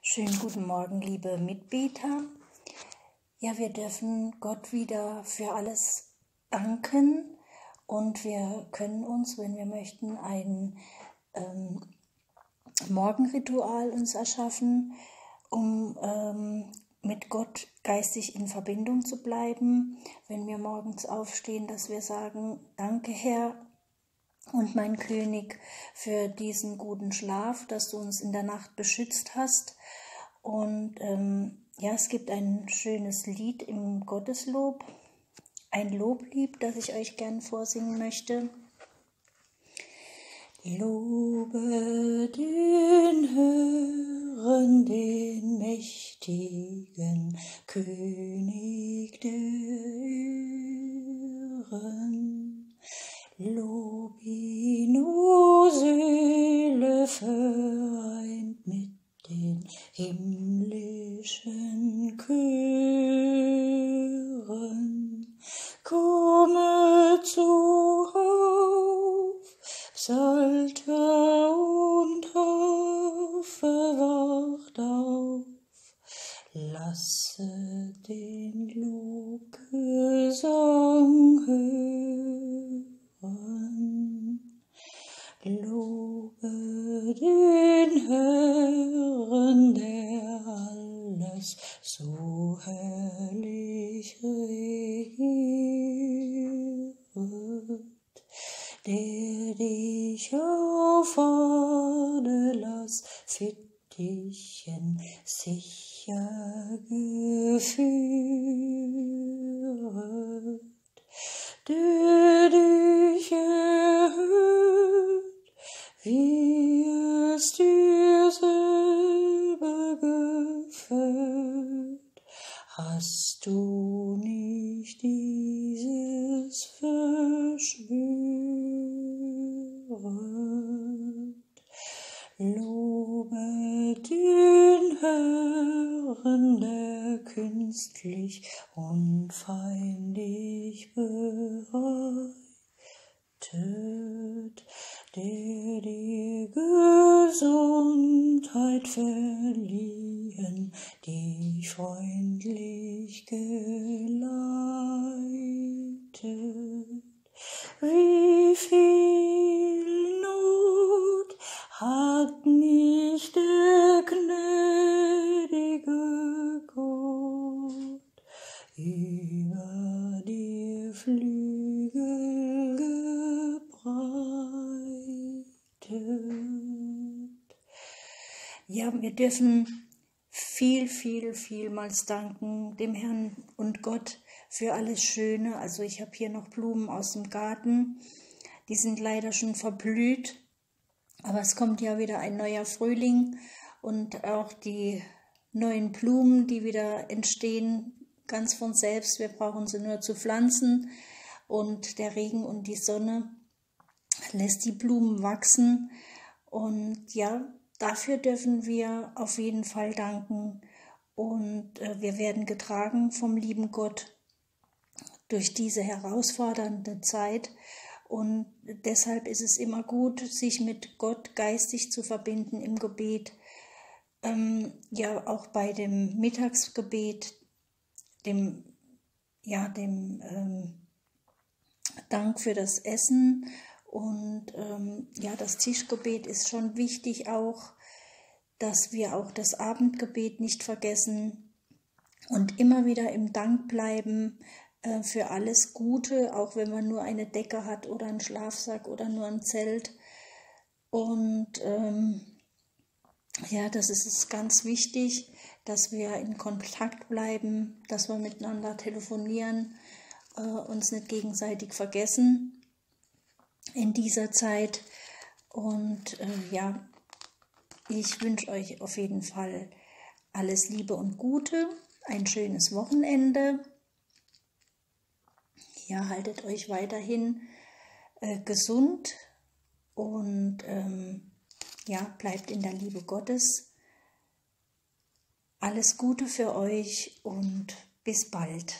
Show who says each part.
Speaker 1: Schönen guten Morgen, liebe Mitbeter. Ja, wir dürfen Gott wieder für alles danken und wir können uns, wenn wir möchten, ein ähm, Morgenritual uns erschaffen, um ähm, mit Gott geistig in Verbindung zu bleiben, wenn wir morgens aufstehen, dass wir sagen, danke Herr und mein König für diesen guten Schlaf, dass du uns in der Nacht beschützt hast. Und ähm, ja, es gibt ein schönes Lied im Gotteslob, ein Loblied, das ich euch gern vorsingen möchte. Lobe den Herrn, den mächtigen König der Ehren. Lob himmlischen Chören. Komme zu auf, Psalter und Harfe, wacht auf, lasse den Adelas Fittichen sicher geführt, der dich erhöht, wie es dir selber gefällt. Hast du nicht dieses verspürt? Künstlich und feindlich bereitet, der die Gesundheit verliehen, dich freundlich geleitet. Über die Flügel gebreitet. Ja, wir dürfen viel, viel, vielmals danken dem Herrn und Gott für alles Schöne. Also ich habe hier noch Blumen aus dem Garten. Die sind leider schon verblüht. Aber es kommt ja wieder ein neuer Frühling und auch die neuen Blumen, die wieder entstehen, ganz von selbst. Wir brauchen sie nur zu pflanzen. Und der Regen und die Sonne lässt die Blumen wachsen. Und ja, dafür dürfen wir auf jeden Fall danken. Und äh, wir werden getragen vom lieben Gott durch diese herausfordernde Zeit. Und deshalb ist es immer gut, sich mit Gott geistig zu verbinden im Gebet. Ähm, ja, auch bei dem Mittagsgebet, dem, ja, dem ähm, Dank für das Essen und ähm, ja, das Tischgebet ist schon wichtig auch, dass wir auch das Abendgebet nicht vergessen und immer wieder im Dank bleiben äh, für alles Gute, auch wenn man nur eine Decke hat oder einen Schlafsack oder nur ein Zelt. Und ähm, ja, das ist ganz wichtig, dass wir in Kontakt bleiben, dass wir miteinander telefonieren, äh, uns nicht gegenseitig vergessen in dieser Zeit. Und äh, ja, ich wünsche euch auf jeden Fall alles Liebe und Gute, ein schönes Wochenende. Ja, haltet euch weiterhin äh, gesund und ähm, ja, bleibt in der Liebe Gottes. Alles Gute für euch und bis bald.